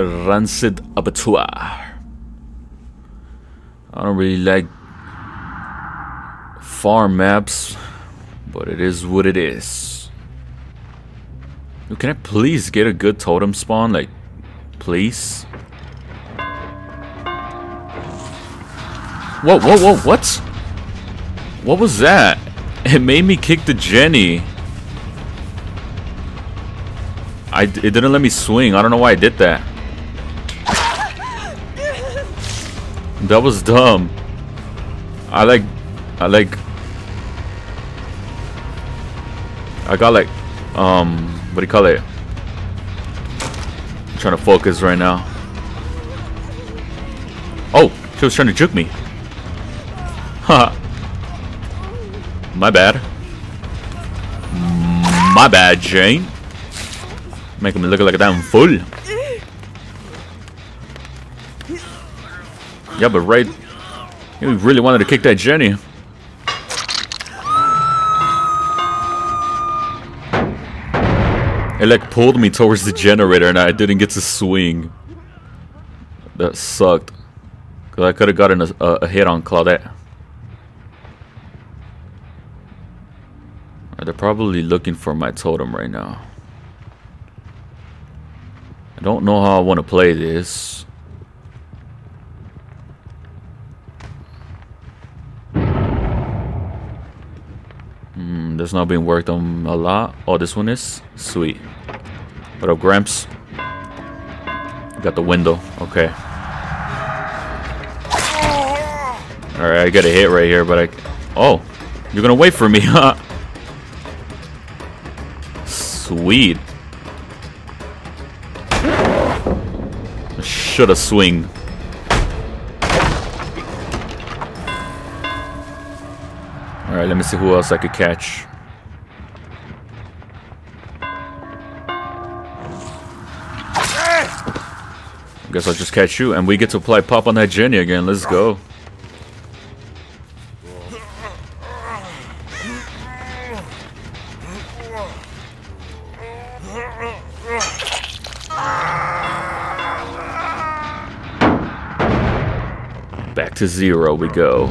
The Rancid Abattoir. I don't really like farm maps, but it is what it is. Can I please get a good totem spawn? Like, please? Whoa, whoa, whoa, what? What was that? It made me kick the Jenny. I, it didn't let me swing. I don't know why I did that. That was dumb. I like, I like, I got like, um, what do you call it? I'm trying to focus right now. Oh, she was trying to juke me. Haha. My bad. My bad, Jane. Making me look like a damn fool. Yeah, but right... You really wanted to kick that Jenny. It like pulled me towards the generator and I didn't get to swing. That sucked. Cause I could have gotten a, a, a hit on Claudette. They're probably looking for my totem right now. I don't know how I want to play this. That's not being worked on a lot. Oh, this one is? Sweet. What up, Gramps? Got the window. Okay. Alright, I got a hit right here, but I... Oh, you're gonna wait for me, huh? Sweet. Shoulda swing. Alright, let me see who else I could catch. Guess I'll just catch you, and we get to apply pop on that Jenny again. Let's go. Back to zero we go.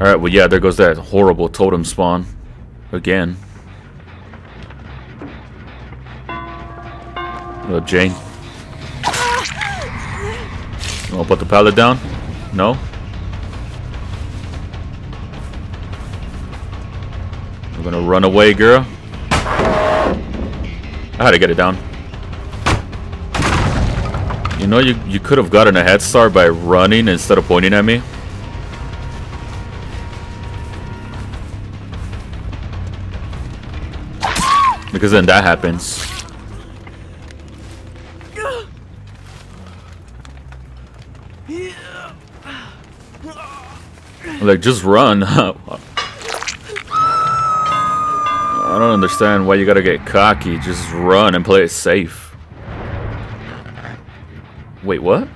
Alright, well yeah, there goes that horrible totem spawn. Again. Hello, Jane. You wanna put the pallet down? No? We're gonna run away, girl. I had to get it down. You know, you, you could have gotten a head start by running instead of pointing at me. Because then that happens. Like, just run. I don't understand why you gotta get cocky. Just run and play it safe. Wait, what?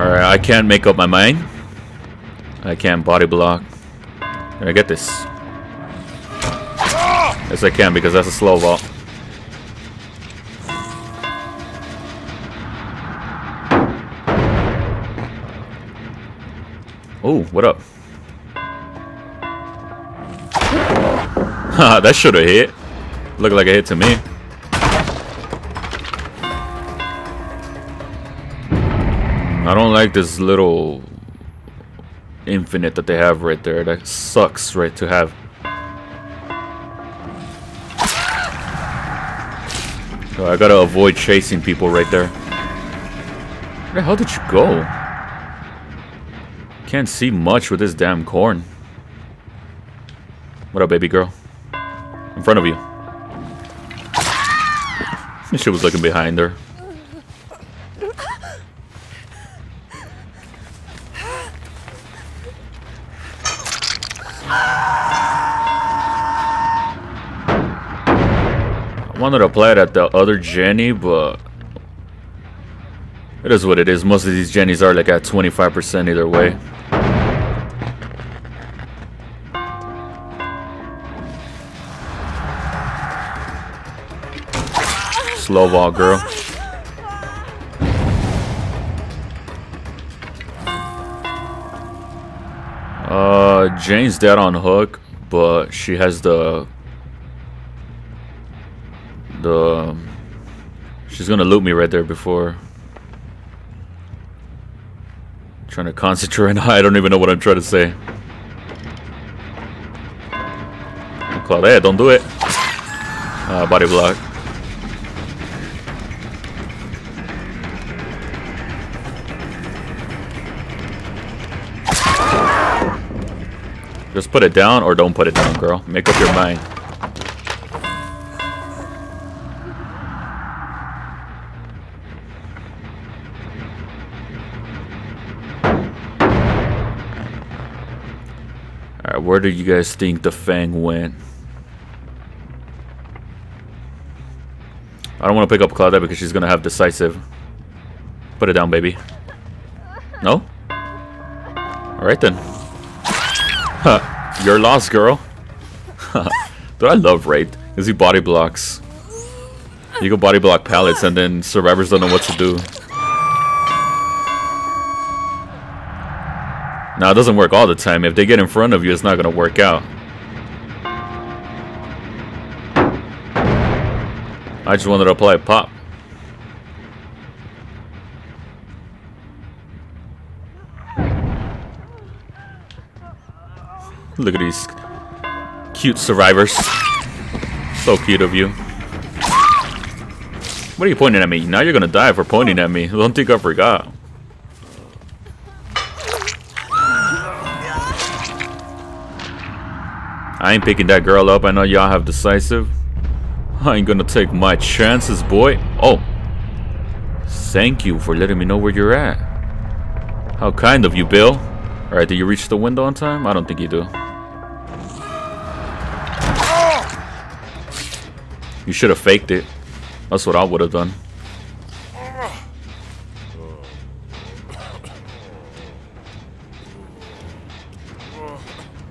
Alright, I can't make up my mind. I can't body block. Can I get this? Yes, I can because that's a slow vault. Oh, what up? that should have hit. Looked like a hit to me. Like this little infinite that they have right there. That sucks, right, to have. So I gotta avoid chasing people right there. Where the hell did you go? Can't see much with this damn corn. What up, baby girl? In front of you. She was looking behind her. wanted to apply it at the other Jenny, but it is what it is. Most of these Jennies are like at 25% either way. Slow vault, girl. Uh, Jane's dead on hook, but she has the the she's gonna loot me right there before trying to concentrate. I don't even know what I'm trying to say. Claudette, don't do it. Uh, body block. Just put it down or don't put it down, girl. Make up your mind. Where do you guys think the Feng went? I don't want to pick up Claudette because she's going to have decisive. Put it down, baby. No? Alright then. You're lost, girl. Dude, I love Wraith. Because he body blocks. You can body block pallets and then survivors don't know what to do. Now, it doesn't work all the time. If they get in front of you, it's not going to work out. I just wanted to apply pop. Look at these cute survivors. So cute of you. What are you pointing at me? Now you're gonna die for pointing at me. Don't think I forgot. I ain't picking that girl up. I know y'all have decisive. I ain't gonna take my chances, boy. Oh. Thank you for letting me know where you're at. How kind of you, Bill. Alright, did you reach the window on time? I don't think you do. You should have faked it. That's what I would have done.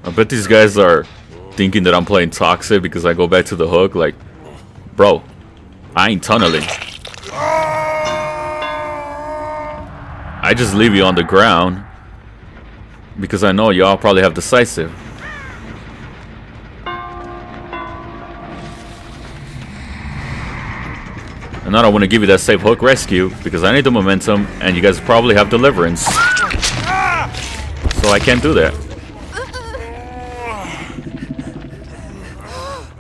I bet these guys are thinking that I'm playing toxic because I go back to the hook. Like, Bro, I ain't tunneling. I just leave you on the ground because I know y'all probably have decisive. And now I want to give you that safe hook rescue because I need the momentum and you guys probably have deliverance. So I can't do that.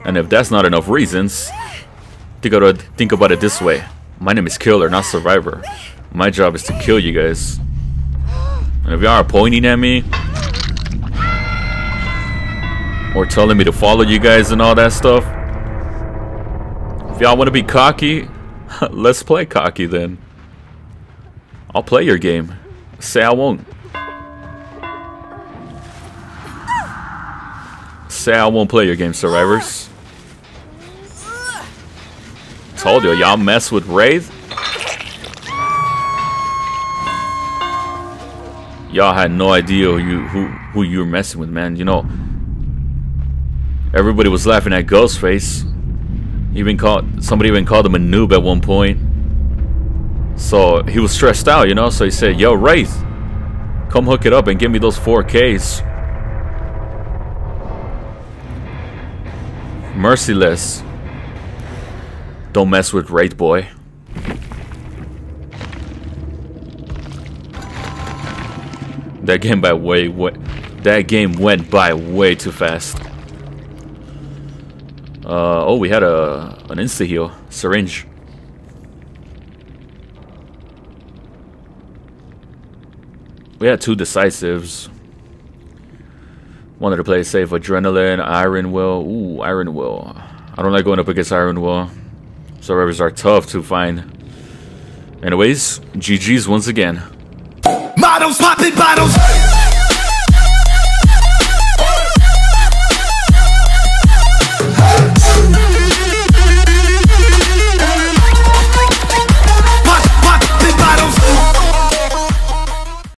And if that's not enough reasons, it, think about it this way. My name is Killer, not Survivor. My job is to kill you guys. And if y'all are pointing at me, or telling me to follow you guys and all that stuff, if y'all want to be cocky, let's play cocky then. I'll play your game. Say I won't. Say I won't play your game, survivors. Told you, y'all mess with Wraith? Y'all had no idea who you who who you were messing with, man. You know, everybody was laughing at Ghostface. Even called somebody even called him a noob at one point. So he was stressed out, you know. So he said, "Yo, Wraith, come hook it up and give me those 4Ks." Merciless. Don't mess with Wraith Boy. That game by way, way that game went by way too fast. Uh, oh, we had a an insta heal syringe. We had two decisives. Wanted to play safe adrenaline, iron will. Ooh, iron will. I don't like going up against iron will. Survivors are tough to find. Anyways, GG's once again. Models popping bottles.